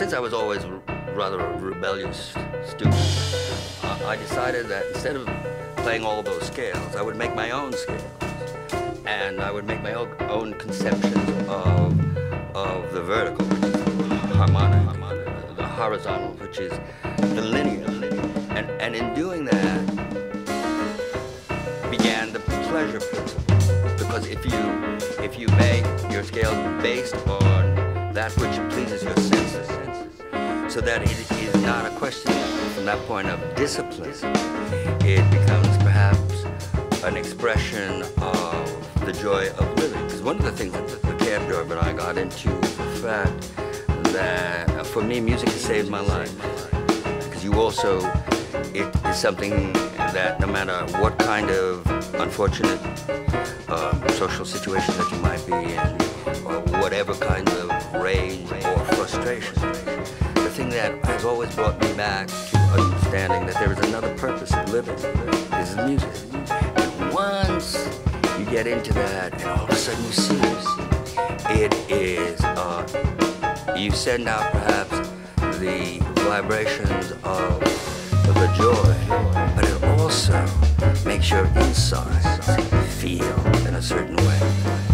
since I was always rather a rebellious student, I decided that instead of playing all those scales, I would make my own scales. And I would make my own, conceptions of, of the vertical, which is harmonic, harmonic, the horizontal, which is the linear. And, and in doing that, began the pleasure principle. Because if you, if you make your scales based on that which pleases your senses, so that it is not a question from that point of discipline. It becomes perhaps an expression of the joy of living. Because one of the things that the, cab driver and I got into was the fact that uh, for me, music has saved my life. Because you also, it is something that no matter what kind of unfortunate uh, social situation that you might be in, or whatever kind of rage or frustration, the thing that has always brought me back to understanding that there is another purpose of living is music. And once you get into that, and all of a sudden you see it, it is, uh, you send out perhaps the vibrations of, of the joy, but it also makes your insides feel in a certain way.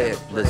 It the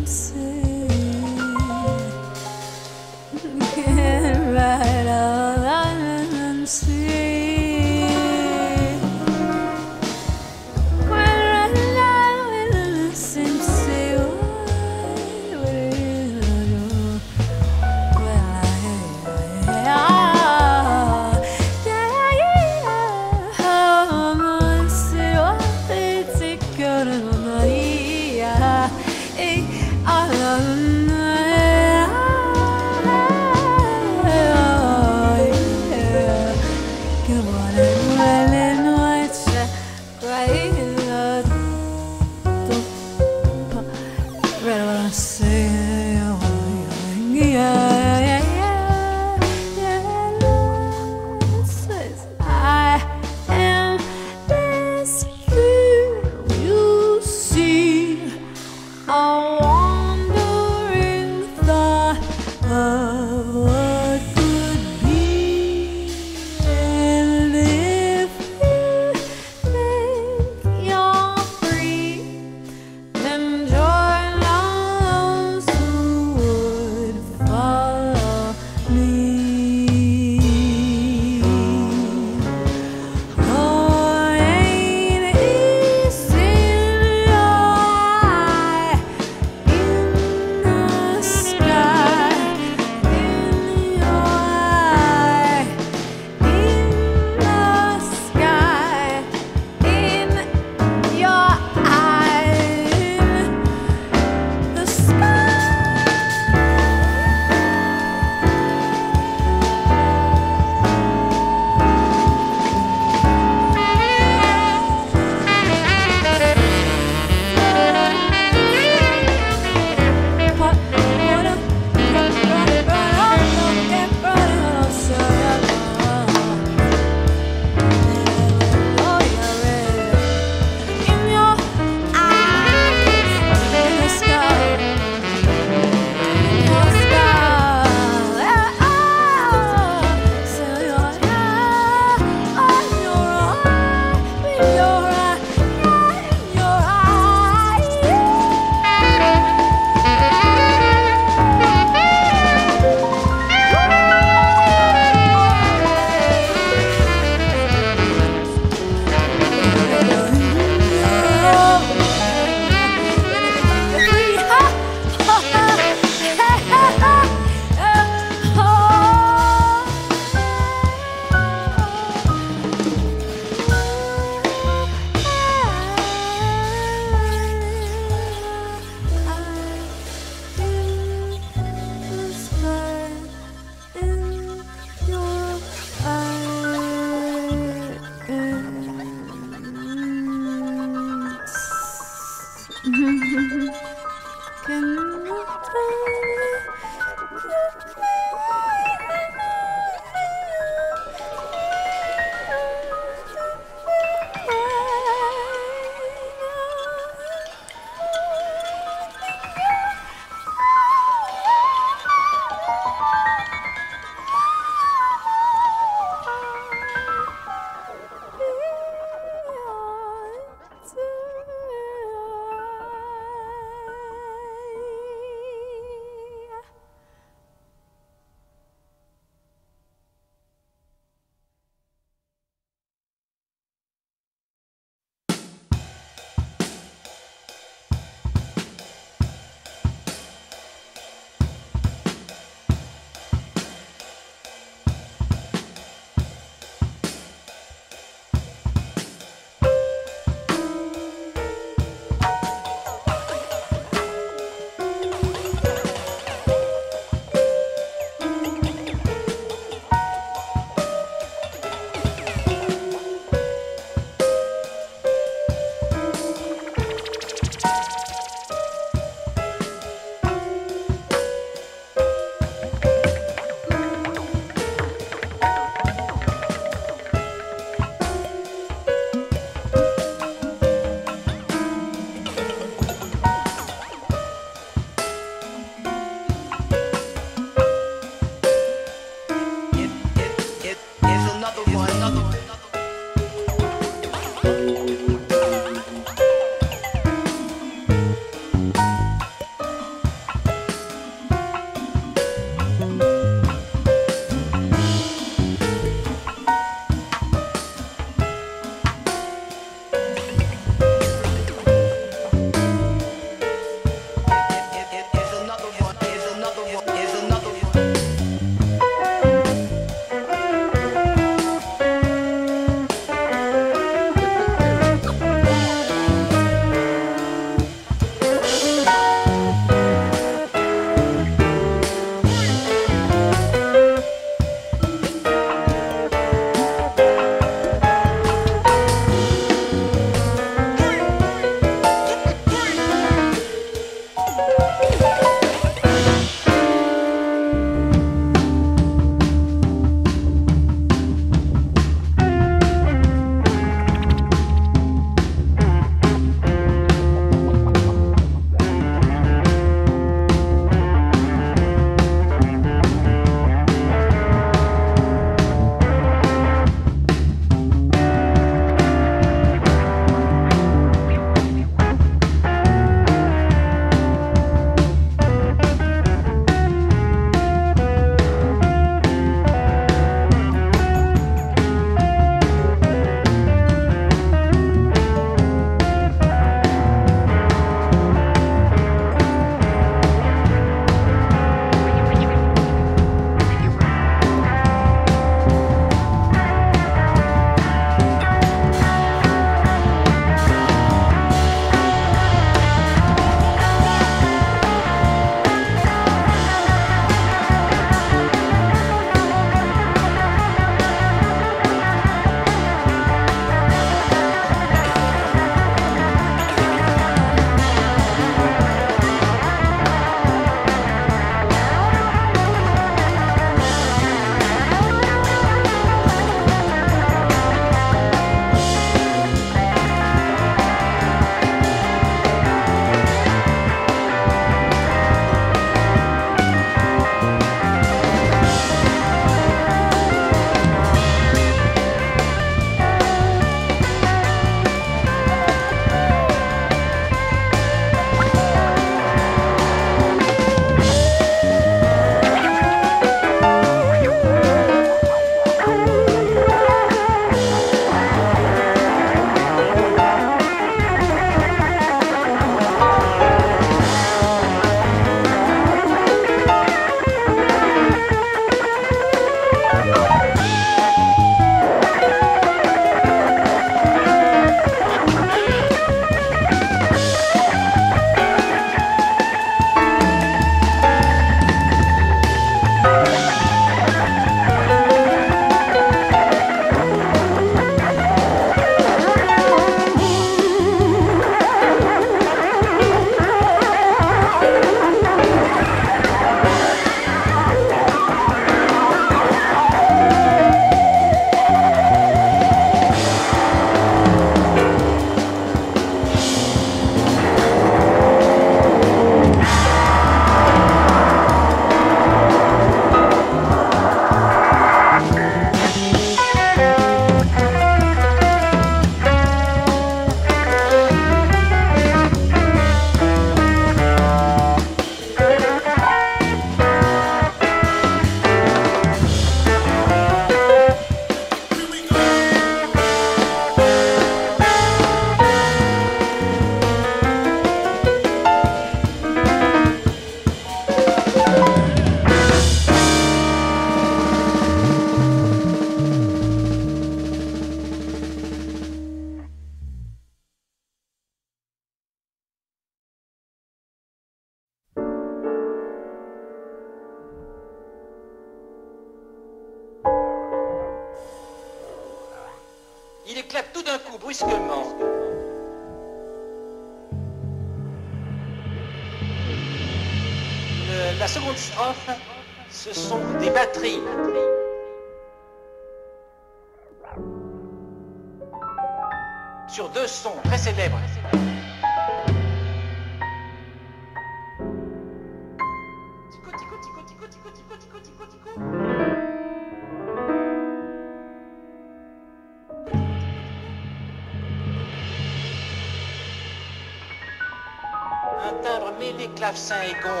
des clavecins et gong.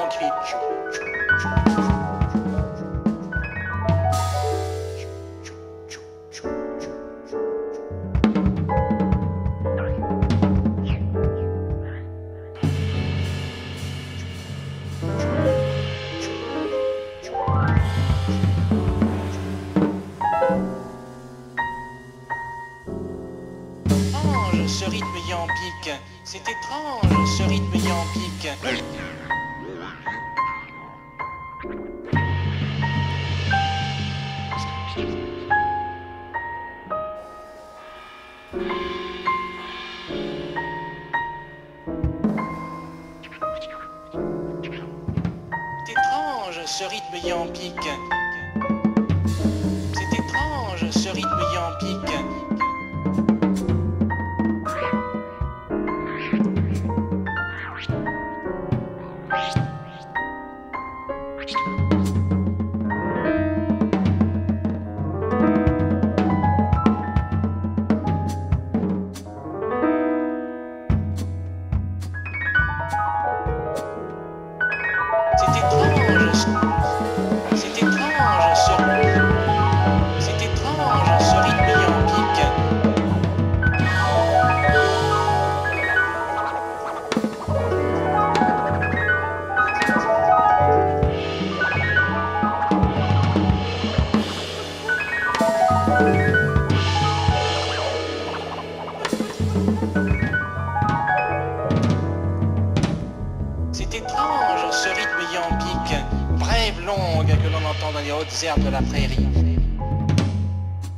Brève, longue, que l'on entend dans les hautes herbes de la prairie.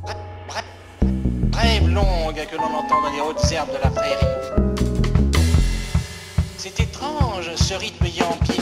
Brè- brè- Brève, longue, que l'on entend dans les hautes herbes de la prairie. C'est étrange ce rythme yambique.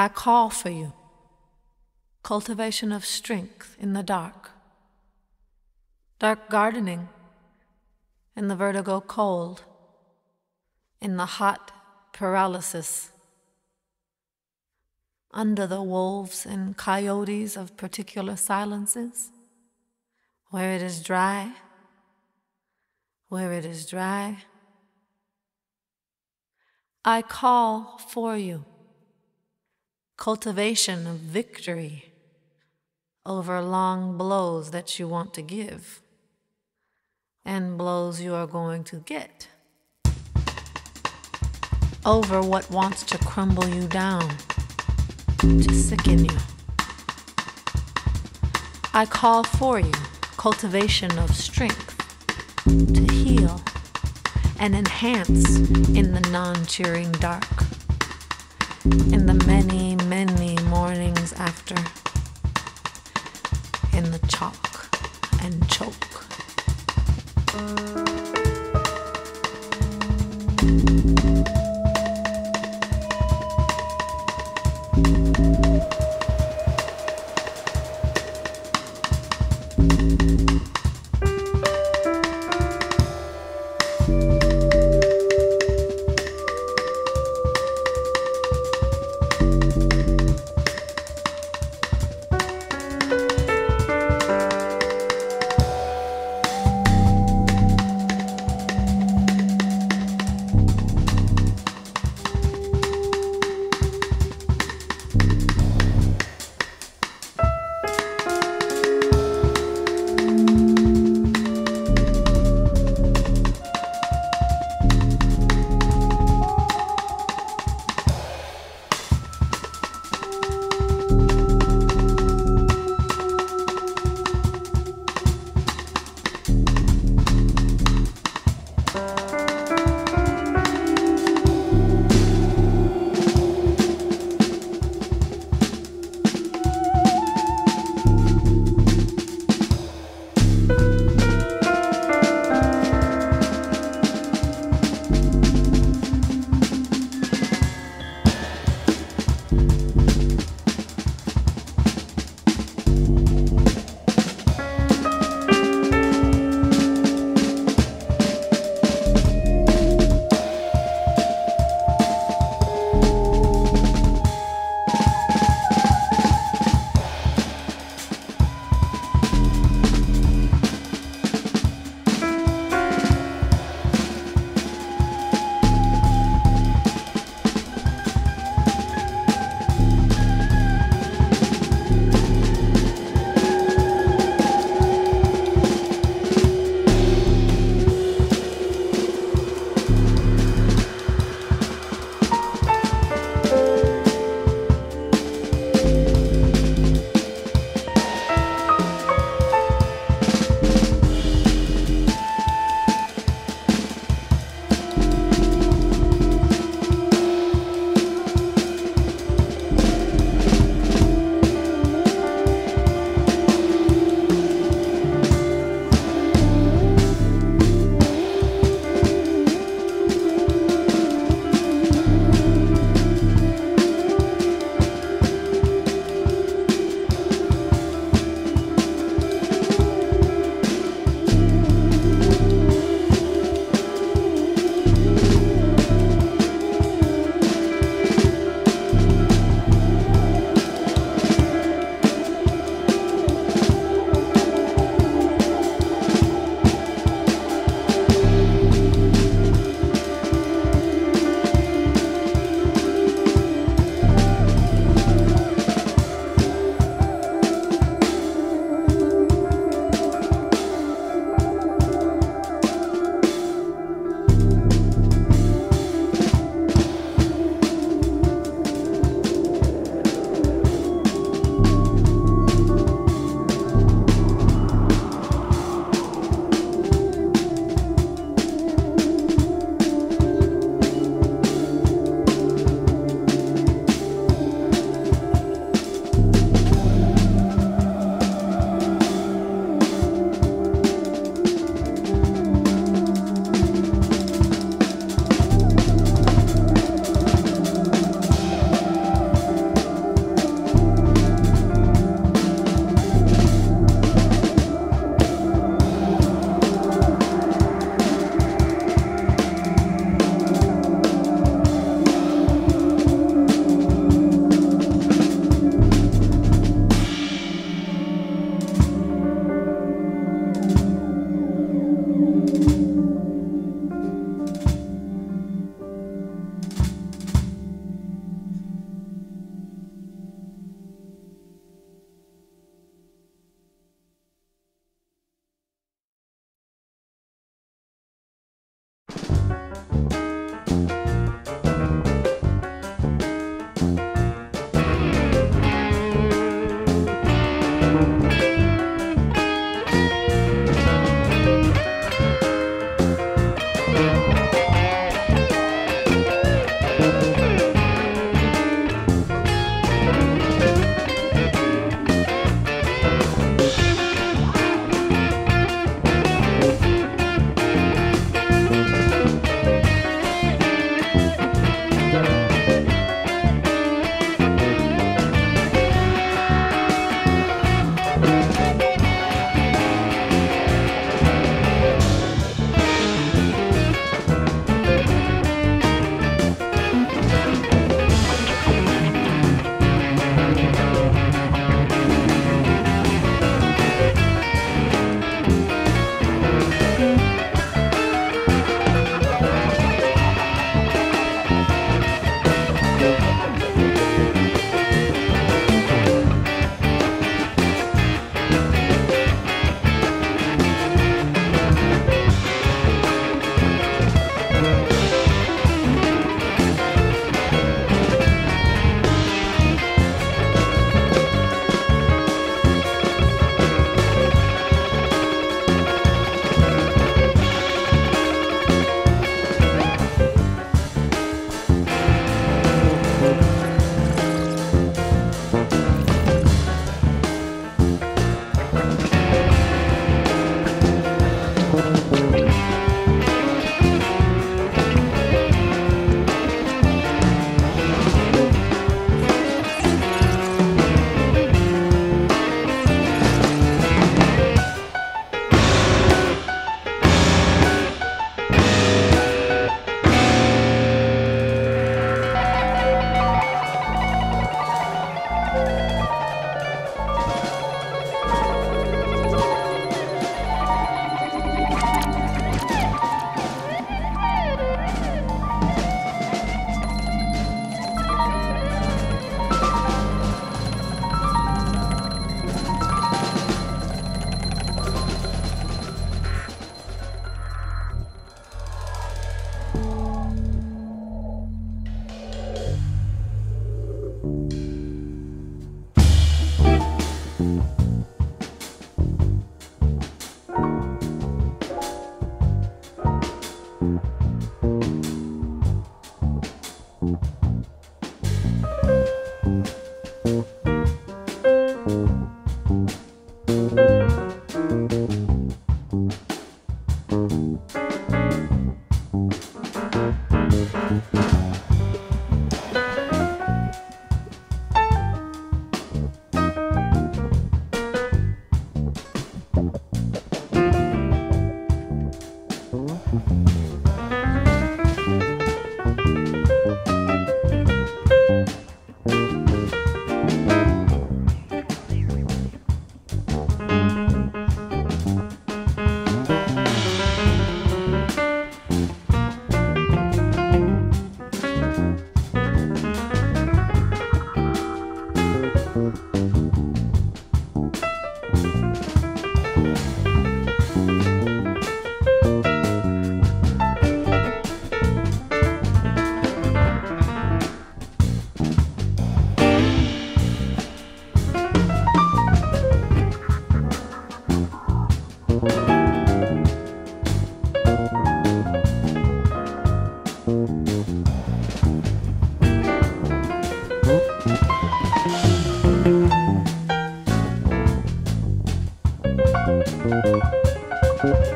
I call for you. Cultivation of strength in the dark. Dark gardening in the vertigo cold, in the hot paralysis, under the wolves and coyotes of particular silences, where it is dry, where it is dry. I call for you cultivation of victory over long blows that you want to give and blows you are going to get over what wants to crumble you down, to sicken you. I call for you cultivation of strength to heal and enhance in the non cheering dark in the many, many mornings after, in the chalk and choke.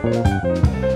Música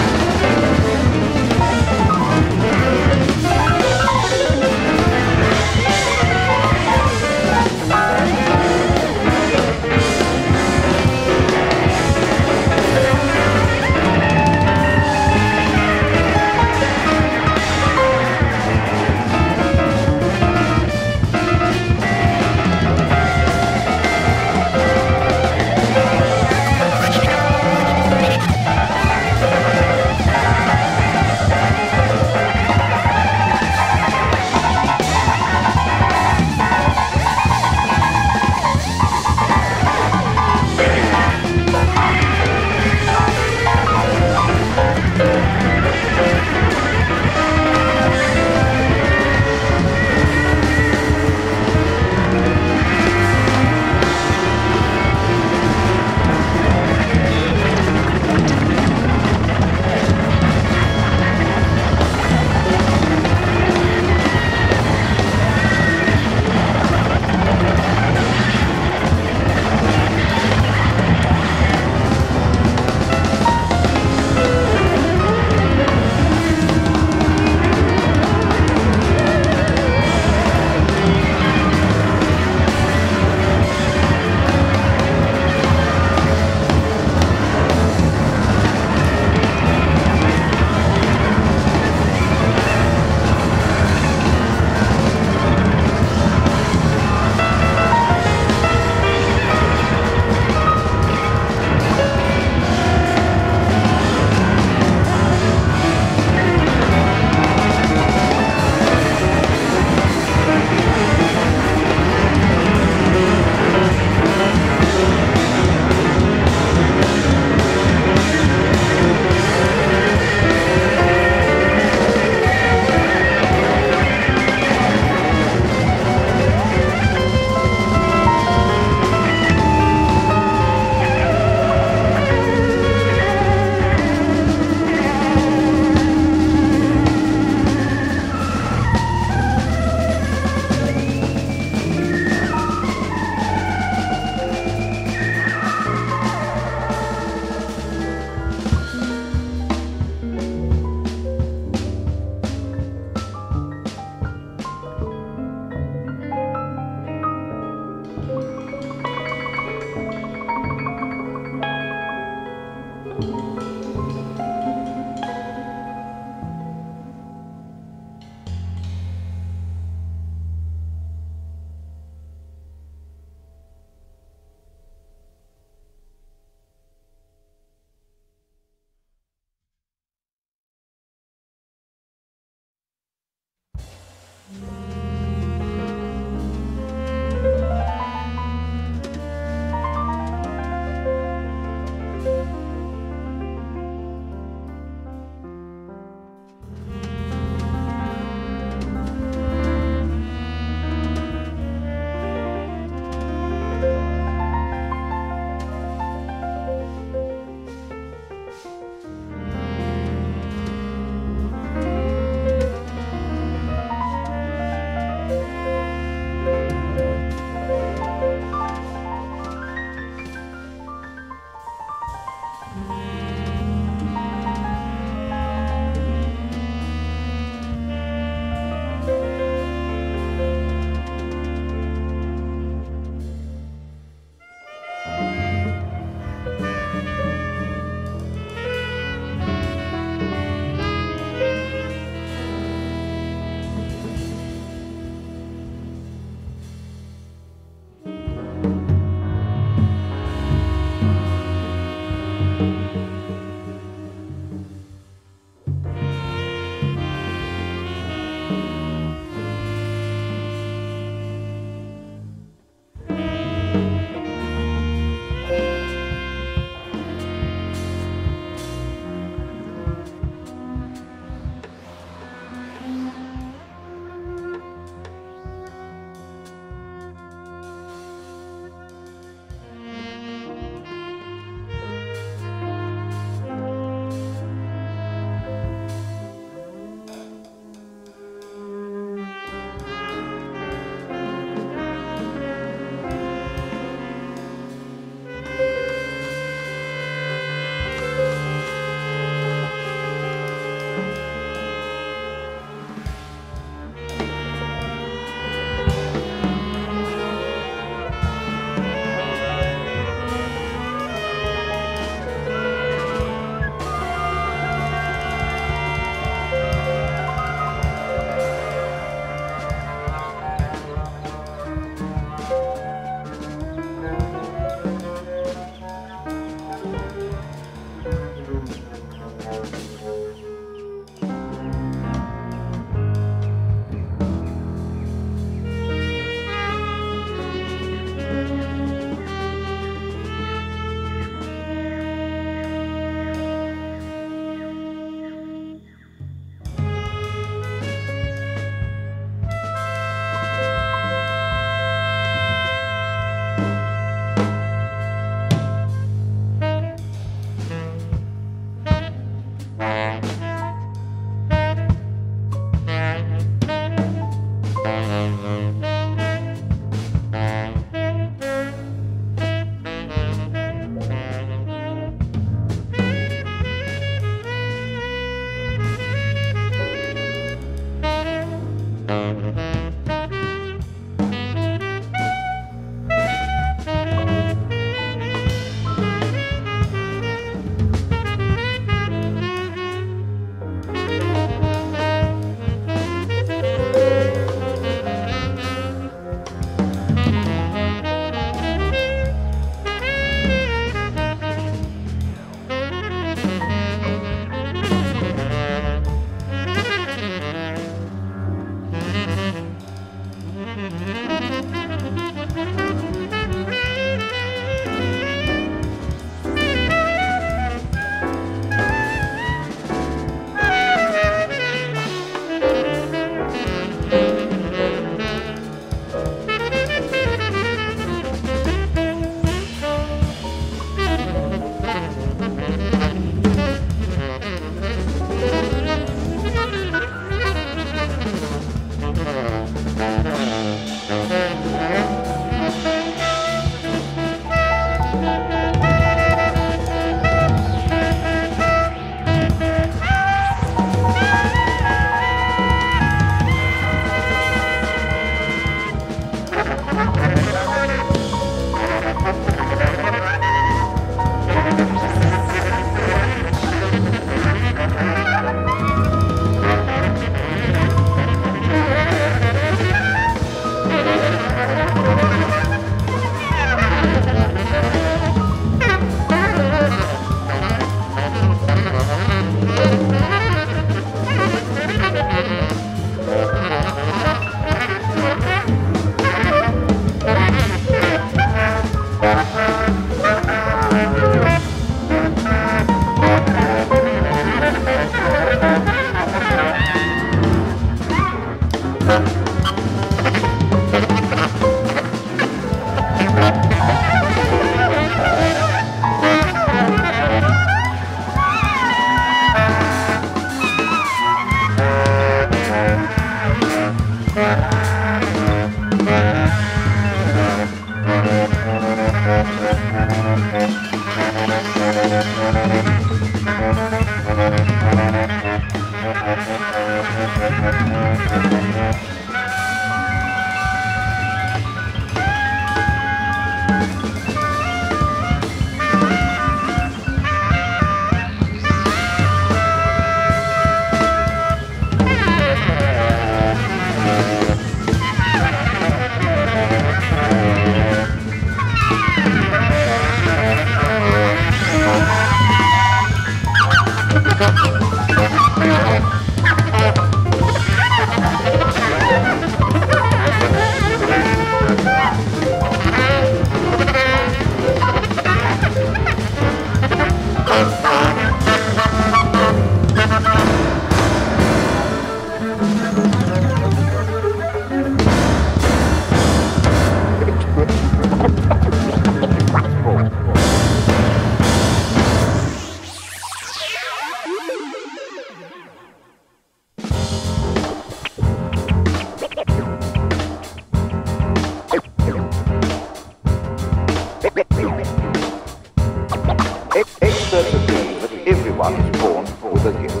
Experts agree that everyone is born with a gift.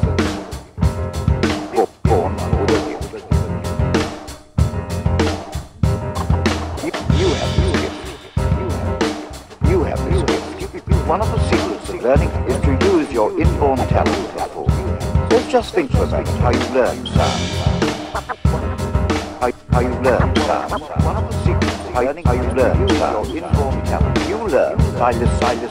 Born with a gift. You have this gift. You have this gift. One of the secrets of learning is to use your inborn talent at all. Let's just think for a second how you learn sound. How, you learn sound. One of the secrets of learning is to use your. You learn by listening.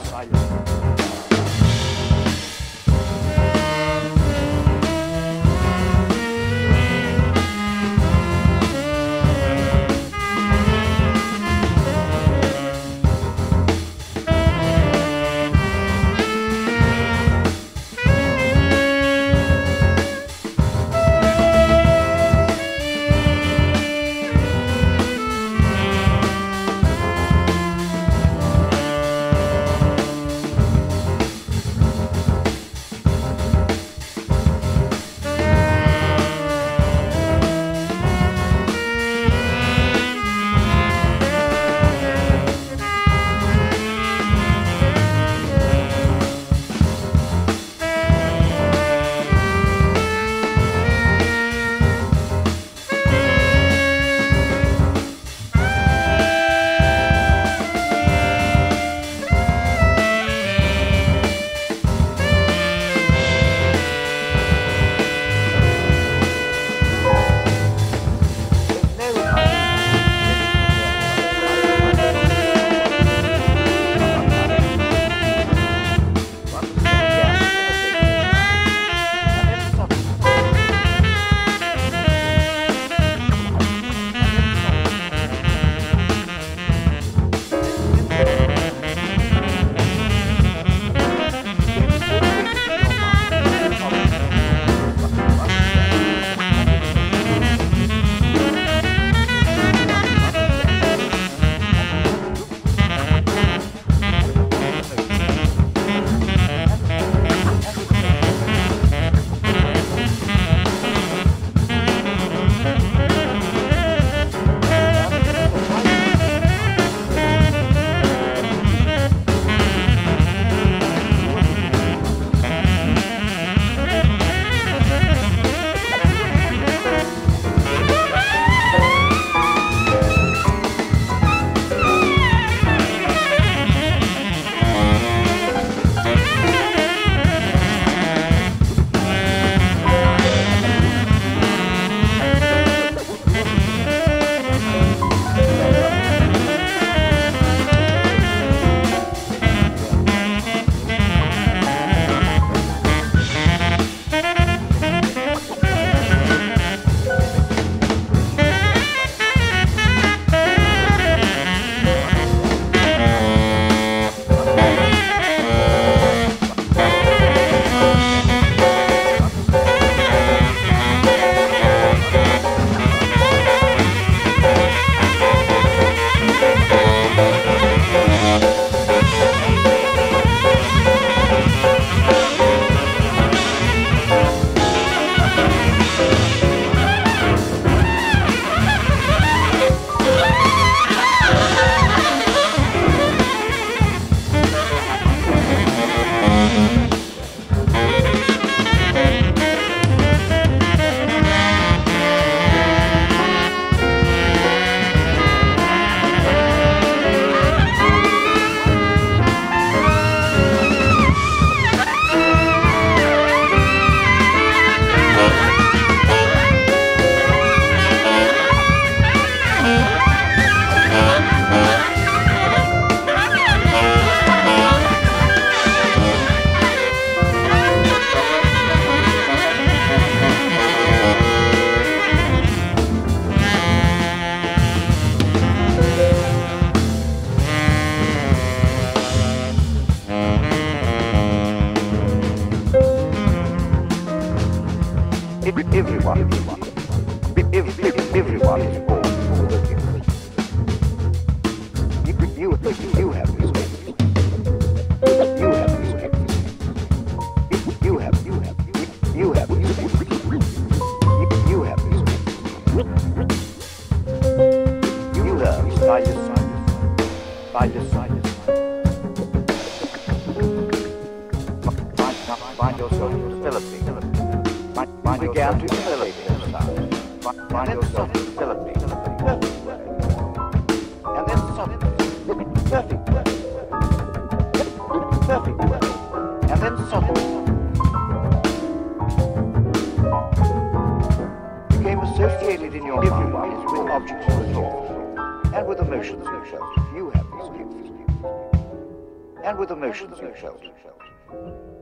Felt,